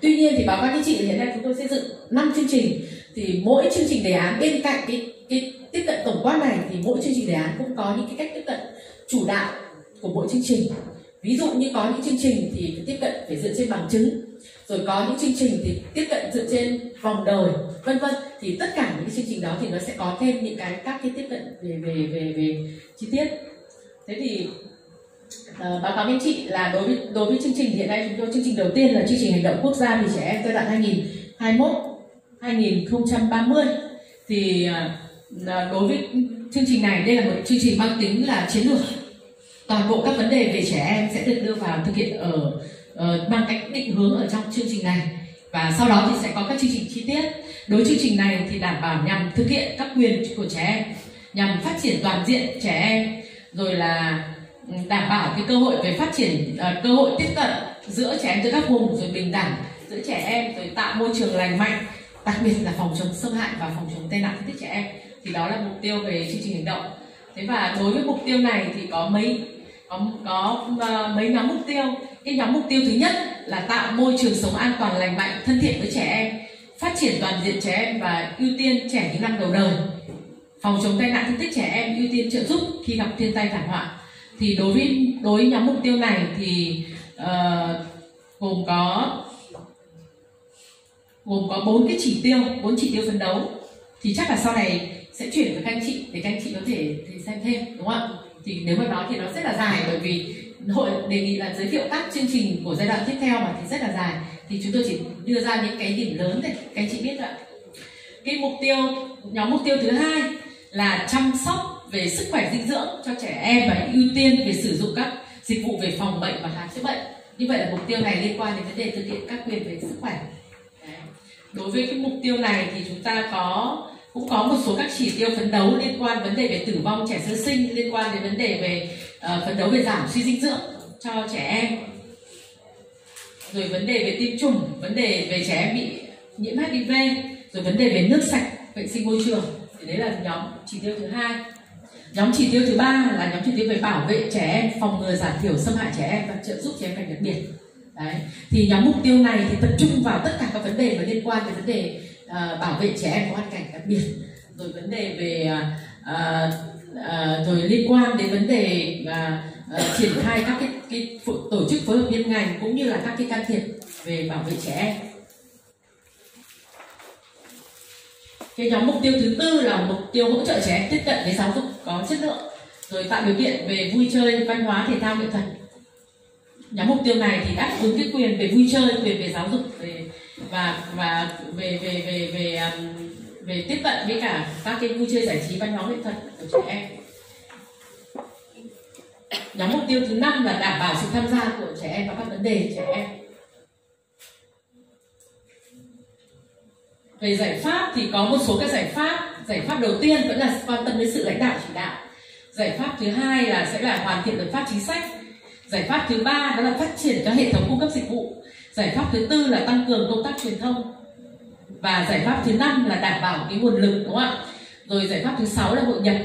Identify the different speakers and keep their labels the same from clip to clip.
Speaker 1: tuy nhiên thì báo cáo với chị hiện nay chúng tôi xây dựng 5 chương trình. Thì mỗi chương trình đề án bên cạnh cái cái tiếp cận tổng quát này thì mỗi chương trình đề án cũng có những cái cách tiếp cận chủ đạo của mỗi chương trình. Ví dụ như có những chương trình thì tiếp cận phải dựa trên bằng chứng, rồi có những chương trình thì tiếp cận dựa trên vòng đời, vân vân. Thì tất cả những chương trình đó thì nó sẽ có thêm những cái, các cái tiếp cận về về về về chi tiết. Thế thì Ờ, báo cáo với chị là đối với đối với chương trình hiện nay chúng tôi chương trình đầu tiên là chương trình hành động quốc gia vì trẻ em giai đoạn 2021 2030 thì uh, đối với chương trình này đây là một chương trình mang tính là chiến lược. Toàn bộ các vấn đề về trẻ em sẽ được đưa vào thực hiện ở ờ, uh, bằng cách định hướng ở trong chương trình này. Và sau đó thì sẽ có các chương trình chi tiết. Đối chương trình này thì đảm bảo nhằm thực hiện các quyền của trẻ em nhằm phát triển toàn diện trẻ em rồi là đảm bảo cái cơ hội về phát triển uh, cơ hội tiếp cận giữa trẻ em giữa các vùng rồi bình đẳng giữa trẻ em rồi tạo môi trường lành mạnh đặc biệt là phòng chống xâm hại và phòng chống tai nạn thương tích trẻ em. Thì đó là mục tiêu về chương trình hành động. Thế và đối với mục tiêu này thì có mấy có có uh, mấy nhóm mục tiêu. Cái nhóm mục tiêu thứ nhất là tạo môi trường sống an toàn lành mạnh thân thiện với trẻ em phát triển toàn diện trẻ em và ưu tiên trẻ những năm đầu đời. Phòng chống tai nạn thương tích trẻ em ưu tiên trợ giúp khi gặp thiên tai thảm họa thì đối với đối với nhóm mục tiêu này thì uh, gồm có gồm có bốn cái chỉ tiêu bốn chỉ tiêu phấn đấu. Thì chắc là sau này sẽ chuyển với các anh chị để các anh chị có thể, thể xem thêm đúng không ạ? Thì nếu mà nói thì nó rất là dài bởi vì hội đề nghị là giới thiệu các chương trình của giai đoạn tiếp theo mà thì rất là dài. Thì chúng tôi chỉ đưa ra những cái điểm lớn để các anh chị biết ạ. Cái mục tiêu nhóm mục tiêu thứ hai là chăm sóc về sức khỏe dinh dưỡng cho trẻ em và ưu tiên về sử dụng các dịch vụ về phòng bệnh và khám chữa bệnh. Như vậy là mục tiêu này liên quan đến vấn đề thực hiện các quyền về sức khỏe. Đấy. đối với cái mục tiêu này thì chúng ta có cũng có một số các chỉ tiêu phấn đấu liên quan vấn đề về tử vong trẻ sơ sinh liên quan đến vấn đề về uh, phấn đấu về giảm suy dinh dưỡng cho trẻ em. Rồi vấn đề về tiêm chủng vấn đề về trẻ em bị nhiễm hiv rồi vấn đề về nước sạch vệ sinh môi trường. Thì đấy là nhóm chỉ tiêu thứ hai nhóm chỉ tiêu thứ ba là nhóm chỉ tiêu về bảo vệ trẻ em phòng ngừa giảm thiểu xâm hại trẻ em và trợ giúp trẻ em cảnh đặc biệt đấy. Thì nhóm mục tiêu này thì tập trung vào tất cả các vấn đề mà liên quan đến vấn đề uh, bảo vệ trẻ em có hoàn cảnh đặc biệt rồi vấn đề về uh, uh, rồi liên quan đến vấn đề uh, uh, triển khai các cái, cái tổ chức phối hợp liên ngành cũng như là các cái can thiệp về bảo vệ trẻ em. Cái nhóm mục tiêu thứ tư là mục tiêu hỗ trợ trẻ em tiếp cận với giáo dục có chất lượng, rồi tạo điều kiện về vui chơi, văn hóa, thể thao, nghệ thuật. Nhóm mục tiêu này thì đáp ứng cái quyền về vui chơi, quyền về giáo dục, về và và về về về về um, về tiếp cận với cả các cái vui chơi giải trí, văn hóa, nghệ thuật của trẻ em. Nhóm mục tiêu thứ năm là đảm bảo sự tham gia của trẻ em vào các vấn đề trẻ em. Về giải pháp thì có một số các giải pháp. Giải pháp đầu tiên vẫn là quan tâm đến sự lãnh đạo chỉ đạo. Giải pháp thứ hai là sẽ là hoàn thiện luật pháp chính sách. Giải pháp thứ ba đó là phát triển các hệ thống cung cấp dịch vụ. Giải pháp thứ tư là tăng cường công tác truyền thông. Và giải pháp thứ năm là đảm bảo cái nguồn lực, đúng không ạ? Rồi giải pháp thứ sáu là hội nhập.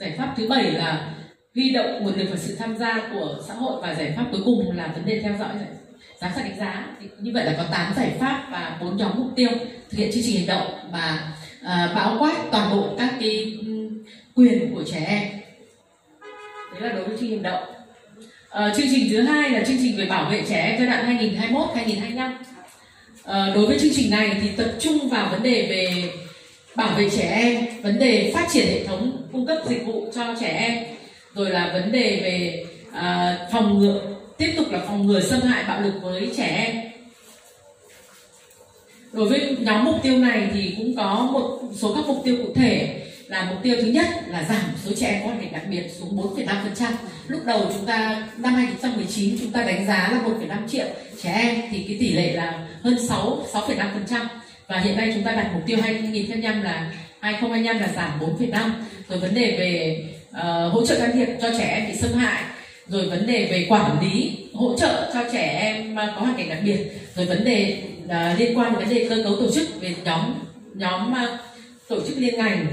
Speaker 1: Giải pháp thứ bảy là huy động nguồn lực và sự tham gia của xã hội. Và giải pháp cuối cùng là vấn đề theo dõi giám sát đánh giá. Thì như vậy là có 8 giải pháp và bốn nhóm mục tiêu thực hiện chương trình hành động và uh, ờ, bao quát toàn bộ các cái quyền của trẻ em. Đấy là đối với chương trình hành động. Uh, chương trình thứ hai là chương trình về bảo vệ trẻ em giai đoạn 2021 2025 uh, đối với chương trình này thì tập trung vào vấn đề về bảo vệ trẻ em vấn đề phát triển hệ thống cung cấp dịch vụ cho trẻ em rồi là vấn đề về uh, phòng ngừa tiếp tục là phòng ngừa xâm hại bạo lực với trẻ em. Đối với nhóm mục tiêu này thì cũng có một số các mục tiêu cụ thể. Là mục tiêu thứ nhất là giảm số trẻ em có hoàn cảnh đặc biệt xuống 4,5%. Lúc đầu chúng ta năm 2019 chúng ta đánh giá là 1,5 triệu trẻ em thì cái tỷ lệ là hơn 6 6,5% và hiện nay chúng ta đặt mục tiêu 2025 là 2025 là giảm 4,5 rồi vấn đề về uh, hỗ trợ can thiệp cho trẻ em bị xâm hại rồi vấn đề về quản lý hỗ trợ cho trẻ em có hoàn cảnh đặc biệt. Rồi vấn đề uh, liên quan đến vấn đề cơ cấu tổ chức về nhóm nhóm uh, tổ chức liên ngành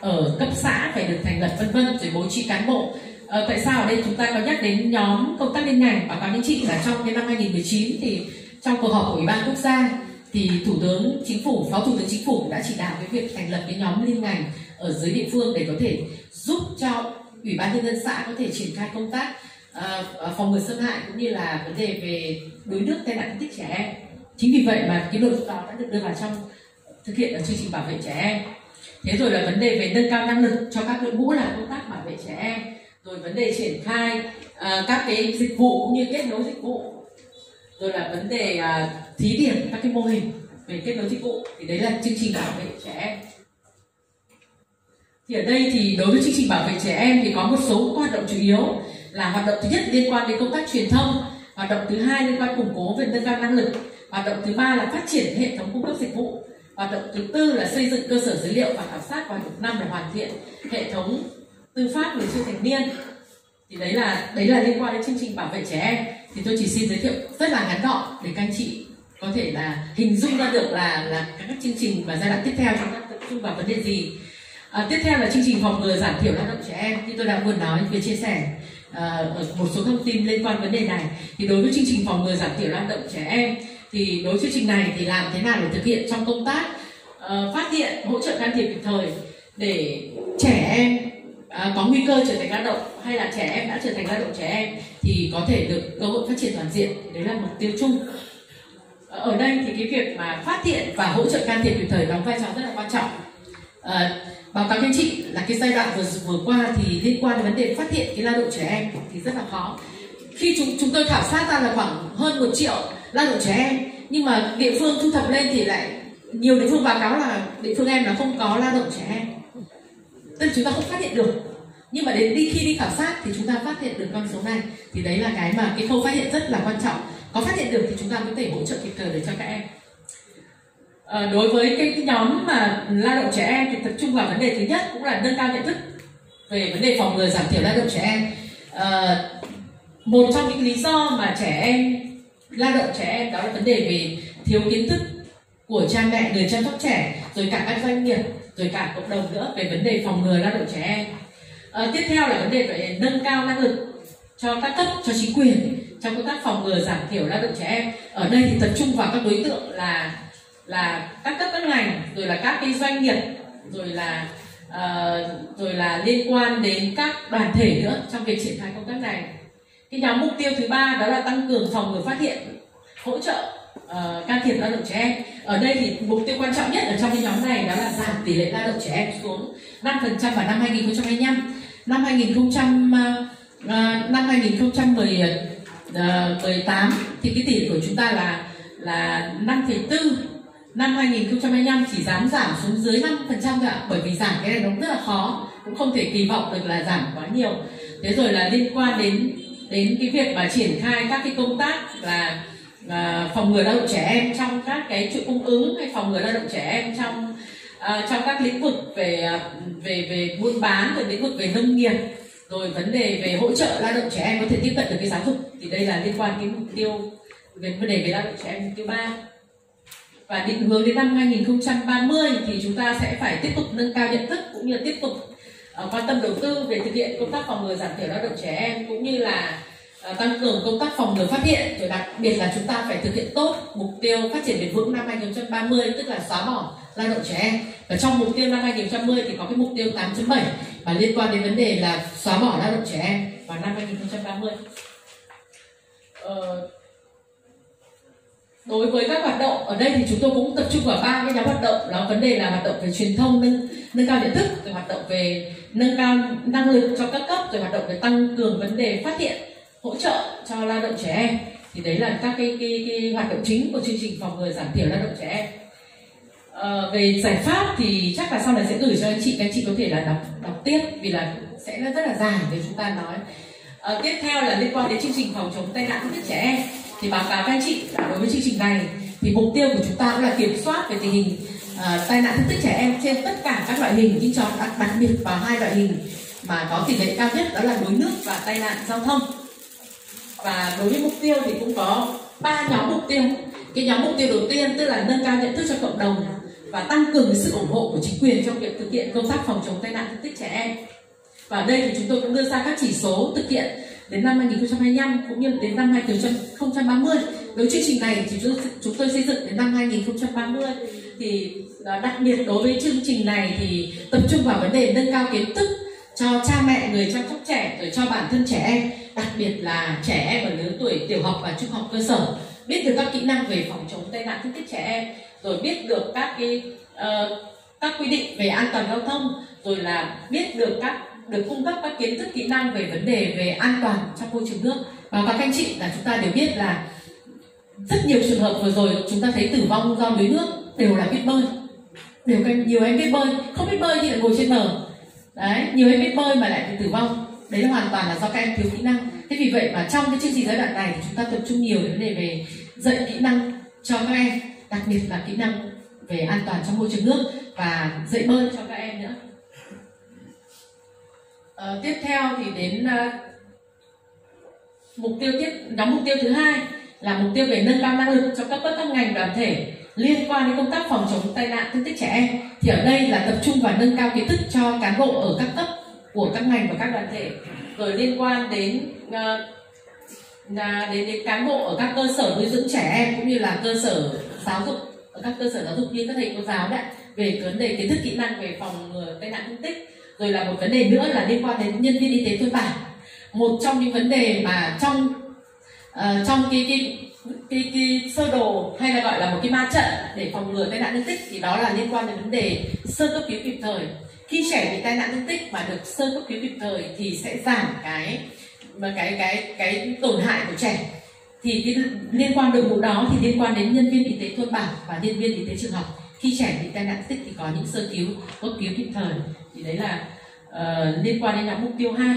Speaker 1: ở cấp xã phải được thành lập vân vân rồi bố trí cán bộ. Ờ, tại sao ở đây chúng ta có nhắc đến nhóm công tác liên ngành? Báo cáo với chị là trong cái năm 2019 thì trong cuộc họp của ủy ban quốc gia thì thủ tướng chính phủ phó thủ tướng chính phủ đã chỉ đạo cái việc thành lập cái nhóm liên ngành ở dưới địa phương để có thể giúp cho ủy ban nhân dân xã có thể triển khai công tác À, à, phòng ngừa xâm hại cũng như là vấn đề về đuối nước tai nạn thương tích trẻ em. Chính vì vậy mà cái nội dung đó đã được đưa vào trong thực hiện ở chương trình bảo vệ trẻ em. Thế rồi là vấn đề về nâng cao năng lực cho các đội ngũ làm công tác bảo vệ trẻ em. Rồi vấn đề triển khai uh, các cái dịch vụ cũng như kết nối dịch vụ. Rồi là vấn đề uh, thí điểm các cái mô hình về kết nối dịch vụ. Thì đấy là chương trình bảo vệ trẻ em. Thì ở đây thì đối với chương trình bảo vệ trẻ em thì có một số hoạt động chủ yếu là hoạt động thứ nhất liên quan đến công tác truyền thông hoạt động thứ hai liên quan củng cố về nâng cao năng lực hoạt động thứ ba là phát triển hệ thống cung cấp dịch vụ hoạt động thứ tư là xây dựng cơ sở dữ liệu và khảo sát và hoạt động năm là hoàn thiện hệ thống tư pháp người chưa thành niên. Thì đấy là đấy là liên quan đến chương trình bảo vệ trẻ em. Thì tôi chỉ xin giới thiệu rất là ngắn gọn để các anh chị có thể là hình dung ra được là là các chương trình và giai đoạn tiếp theo chúng ta tập trung vào vấn đề gì. À, tiếp theo là chương trình phòng ngừa giảm thiểu lao động trẻ em. Như tôi đã vừa nói vừa chia sẻ Ờ, uh, ở một số thông tin liên quan vấn đề này. Thì đối với chương trình phòng ngừa giảm thiểu lao động trẻ em thì đối với chương trình này thì làm thế nào để thực hiện trong công tác uh, phát hiện hỗ trợ can thiệp kịp thời để trẻ em uh, có nguy cơ trở thành lao động hay là trẻ em đã trở thành lao động trẻ em thì có thể được cơ hội phát triển toàn diện. Đấy là mục tiêu chung. Ở đây thì cái việc mà phát hiện và hỗ trợ can thiệp kịp thời đóng vai trò rất là quan trọng à, báo cáo các chị là cái giai đoạn vừa vừa qua thì liên quan đến vấn đề phát hiện cái lao động trẻ em thì rất là khó. Khi chúng chúng tôi khảo sát ra là khoảng hơn một triệu lao động trẻ em nhưng mà địa phương thu thập lên thì lại nhiều địa phương báo cáo là địa phương em là không có lao động trẻ em. Tức là chúng ta không phát hiện được. Nhưng mà đến đi khi đi khảo sát thì chúng ta phát hiện được con số này. Thì đấy là cái mà cái khâu phát hiện rất là quan trọng. Có phát hiện được thì chúng ta có thể hỗ trợ kịp thời để cho các em à, đối với cái, cái nhóm mà lao động trẻ em thì tập trung vào vấn đề thứ nhất cũng là nâng cao nhận thức về vấn đề phòng ngừa giảm thiểu lao động trẻ em. À, một trong những lý do mà trẻ em lao động trẻ em đó là vấn đề về thiếu kiến thức của cha mẹ người chăm sóc trẻ rồi cả các doanh nghiệp rồi cả cộng đồng nữa về vấn đề phòng ngừa lao động trẻ em. À, tiếp theo là vấn đề về nâng cao năng lực cho các cấp cho chính quyền trong công tác phòng ngừa giảm thiểu lao động trẻ em. Ở đây thì tập trung vào các đối tượng là là các cấp các ngành rồi là các cái doanh nghiệp rồi là uh, rồi là liên quan đến các đoàn thể nữa trong việc triển khai công tác này. Cái nhóm mục tiêu thứ ba đó là tăng cường phòng ngừa phát hiện hỗ trợ uh, can thiệp lao động trẻ em. Ở đây thì mục tiêu quan trọng nhất ở trong cái nhóm này đó là giảm tỷ lệ lao động trẻ em xuống 5% vào năm 2025 năm 2000 uh, ờ, năm 2018 thì cái tỷ lệ của chúng ta là là 5,4 năm 2025 chỉ dám giảm xuống dưới 5% thôi ạ bởi vì giảm cái này nó rất là khó cũng không thể kỳ vọng được là giảm quá nhiều. Thế rồi là liên quan đến đến cái việc mà triển khai các cái công tác là à, phòng ngừa lao động trẻ em trong các cái chuỗi cung ứng hay phòng ngừa lao động trẻ em trong à, trong các lĩnh vực về à, về về buôn bán rồi lĩnh vực về nông nghiệp rồi vấn đề về hỗ trợ lao động trẻ em có thể tiếp cận được cái giáo dục. Thì đây là liên quan đến mục tiêu về vấn đề về lao động trẻ em mục tiêu ba và định hướng đến năm 2030 thì chúng ta sẽ phải tiếp tục nâng cao nhận thức cũng như tiếp tục uh, quan tâm đầu tư về thực hiện công tác phòng ngừa giảm thiểu lao động trẻ em cũng như là uh, tăng cường công tác phòng ngừa phát hiện. Rồi đặc biệt là chúng ta phải thực hiện tốt mục tiêu phát triển bền vững năm 2030 tức là xóa bỏ lao động trẻ em. Và trong mục tiêu năm 2030 thì có cái mục tiêu 8.7 và liên quan đến vấn đề là xóa bỏ lao động trẻ em vào năm 2030 ờ, đối với các hoạt động ở đây thì chúng tôi cũng tập trung vào ba cái nhóm hoạt động. Đó vấn đề là hoạt động về truyền thông nâng nâng cao nhận thức rồi hoạt động về nâng cao năng lực cho các cấp rồi hoạt động về tăng cường vấn đề phát hiện hỗ trợ cho lao động trẻ em. Thì đấy là các cái, cái, cái hoạt động chính của chương trình phòng ngừa giảm thiểu lao động trẻ em. À, về giải pháp thì chắc là sau này sẽ gửi cho anh chị các anh chị có thể là đọc đọc tiếp vì là sẽ rất là dài để chúng ta nói. À, tiếp theo là liên quan đến chương trình phòng chống tai nạn thương trẻ em thì báo cáo các anh chị là đối với chương trình này thì mục tiêu của chúng ta cũng là kiểm soát về tình hình uh, tai nạn thương tích trẻ em trên tất cả các loại hình. Nhưng cho đặc, đặc biệt vào hai loại hình mà có tỷ lệ cao nhất đó là đuối nước và tai nạn giao thông. Và đối với mục tiêu thì cũng có ba nhóm mục tiêu. Cái nhóm mục tiêu đầu tiên tức là nâng cao nhận thức cho cộng đồng và tăng cường sự ủng hộ của chính quyền trong việc thực hiện công tác phòng chống tai nạn thương tích trẻ em. Và ở đây thì chúng tôi cũng đưa ra các chỉ số thực hiện đến năm 2025 cũng như đến năm 2030 đối chương trình này thì chúng, tôi xây dựng đến năm 2030 thì ờ, đặc biệt đối với chương trình này thì tập trung vào vấn đề nâng cao kiến thức cho cha mẹ người chăm sóc trẻ rồi cho bản thân trẻ em đặc biệt là trẻ em ở lứa tuổi tiểu học và trung học cơ sở. Biết được các kỹ năng về phòng chống tai nạn thương tích trẻ em rồi biết được các cái uh, các quy định về an toàn giao thông rồi là biết được các được cung cấp các kiến thức kỹ năng về vấn đề về an toàn trong môi trường nước. Và các anh chị là chúng ta đều biết là rất nhiều trường hợp vừa rồi chúng ta thấy tử vong do đuối nước đều là biết bơi. Đều nhiều em biết bơi, không biết bơi thì lại ngồi trên bờ. Đấy, nhiều em biết bơi mà lại bị tử vong. Đấy là hoàn toàn là do các em thiếu kỹ năng. Thế vì vậy mà trong cái chương trình giai đoạn này thì chúng ta tập trung nhiều vấn đề về dạy kỹ năng cho các em, đặc biệt là kỹ năng về an toàn trong môi trường nước và dạy bơi cho các em nữa à, tiếp theo thì đến à, mục tiêu tiếp nhóm mục tiêu thứ hai là mục tiêu về nâng cao năng lực cho các cấp các ngành đoàn thể liên quan đến công tác phòng chống tai nạn thương tích trẻ em. Thì ở đây là tập trung vào nâng cao kiến thức cho cán bộ ở các cấp của các ngành và các đoàn thể. Rồi liên quan đến uh, là đến đến cán bộ ở các cơ sở nuôi dưỡng trẻ em cũng như là cơ sở giáo dục ở các cơ sở giáo dục như các thầy cô giáo đấy về vấn đề kiến thức kỹ năng về phòng ngừa tai nạn thương tích rồi là một vấn đề nữa là liên quan đến nhân viên y tế thôn bản. Một trong những vấn đề mà trong uh, trong cái cái cái, cái sơ đồ hay là gọi là một cái ma trận để phòng ngừa tai nạn thương tích thì đó là liên quan đến vấn đề sơ cấp cứu kịp thời. Khi trẻ bị tai nạn thương tích mà được sơ cấp cứu kịp thời thì sẽ giảm cái mà cái cái cái tổn hại của trẻ. Thì cái liên quan đội ngũ đó thì liên quan đến nhân viên y tế thôn bản và nhân viên y tế trường học. Khi trẻ bị tai nạn tích thì có những sơ cứu cấp cứu kịp thời thì đấy là uh, liên quan đến nhóm mục tiêu hai.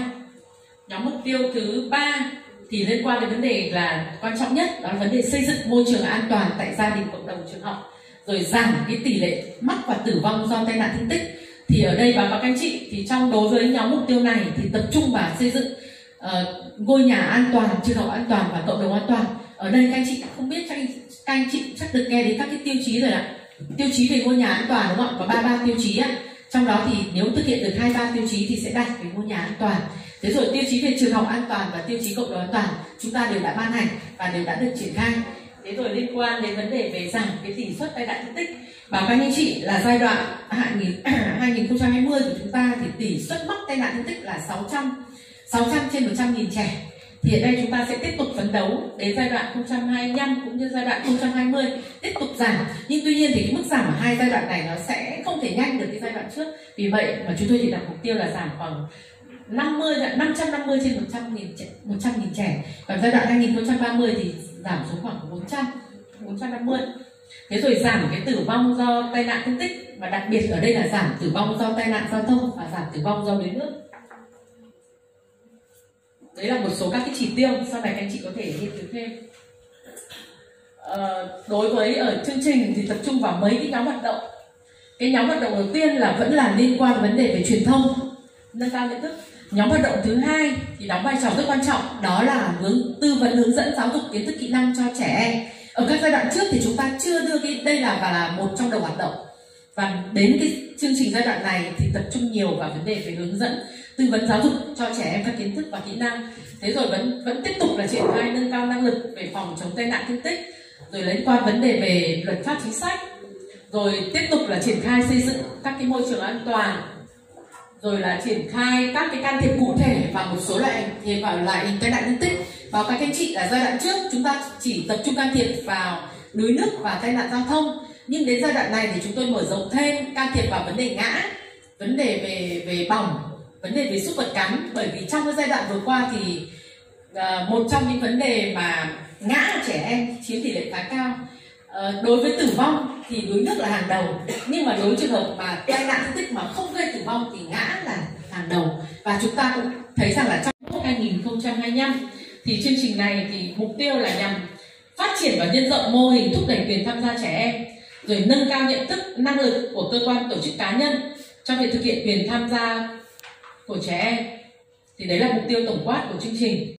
Speaker 1: Nhóm mục tiêu thứ ba thì liên quan đến vấn đề là quan trọng nhất đó là vấn đề xây dựng môi trường an toàn tại gia đình cộng đồng trường học rồi giảm cái tỷ lệ mắc và tử vong do tai nạn thương tích. Thì ở đây báo cáo các anh chị thì trong đối với nhóm mục tiêu này thì tập trung vào xây dựng uh, ngôi nhà an toàn trường học an toàn và cộng đồng an toàn. Ở đây các anh chị không biết các anh, các anh chị chắc được nghe đến các cái tiêu chí rồi ạ. Tiêu chí về ngôi nhà an toàn đúng không ạ? Có ba ba tiêu chí ạ trong đó thì nếu thực hiện được hai ba tiêu chí thì sẽ đạt về ngôi nhà an toàn. Thế rồi tiêu chí về trường học an toàn và tiêu chí cộng đồng an toàn, chúng ta đều đã ban hành và đều đã được triển khai. Thế rồi liên quan đến vấn đề về giảm cái tỷ suất tai nạn thương tích, báo cáo anh chị là giai đoạn 2020 của chúng ta thì tỷ suất mắc tai nạn thương tích là 600 600 trên 100 nghìn trẻ thì ở đây chúng ta sẽ tiếp tục phấn đấu đến giai đoạn 2025 cũng như giai đoạn 2020 tiếp tục giảm. Nhưng tuy nhiên thì cái mức giảm ở hai giai đoạn này nó sẽ không thể nhanh được cái giai đoạn trước. Vì vậy mà chúng tôi chỉ đặt mục tiêu là giảm khoảng 50 550 trên 100 nghìn trẻ, 100 nghìn trẻ. Còn giai đoạn 2030 thì giảm xuống khoảng 400 450 thế rồi giảm cái tử vong do tai nạn thương tích và đặc biệt ở đây là giảm tử vong do tai nạn giao thông và giảm tử vong do đuối nước đấy là một số các cái chỉ tiêu. Sau này các anh chị có thể nghiên cứu thêm. À, đối với ở chương trình thì tập trung vào mấy cái nhóm hoạt động. Cái nhóm hoạt động đầu tiên là vẫn là liên quan vấn đề về truyền thông nâng cao nhận thức. Nhóm hoạt động thứ hai thì đóng vai trò rất quan trọng đó là hướng tư vấn hướng dẫn giáo dục kiến thức kỹ năng cho trẻ em. Ở các giai đoạn trước thì chúng ta chưa đưa cái đây là và là một trong đầu hoạt động. Và đến cái chương trình giai đoạn này thì tập trung nhiều vào vấn đề về hướng dẫn tư vấn giáo dục cho trẻ em các kiến thức và kỹ năng. Thế rồi vẫn vẫn tiếp tục là triển khai nâng cao năng lực về phòng chống tai nạn thương tích, rồi liên quan vấn đề về luật pháp chính sách, rồi tiếp tục là triển khai xây dựng các cái môi trường an toàn, rồi là triển khai các cái can thiệp cụ thể vào một số loại, thì vào loại tai nạn thương tích. Báo các anh chị là giai đoạn trước, chúng ta chỉ tập trung can thiệp vào đuối nước và tai nạn giao thông. Nhưng đến giai đoạn này thì chúng tôi mở rộng thêm can thiệp vào vấn đề ngã, vấn đề về về bỏng vấn đề về súc vật cắn bởi vì trong cái giai đoạn vừa qua thì uh, một trong những vấn đề mà ngã ở trẻ em chiếm tỷ lệ khá cao. Uh, đối với tử vong thì đuối nước là hàng đầu nhưng mà đối với trường hợp mà tai nạn thương tích mà không gây tử vong thì ngã là hàng đầu. Và chúng ta cũng thấy rằng là trong 2025 thì chương trình này thì mục tiêu là nhằm phát triển và nhân rộng mô hình thúc đẩy quyền tham gia trẻ em rồi nâng cao nhận thức năng lực của cơ quan tổ chức cá nhân trong việc thực hiện quyền tham gia của trẻ em. Thì đấy là mục tiêu tổng quát của chương trình.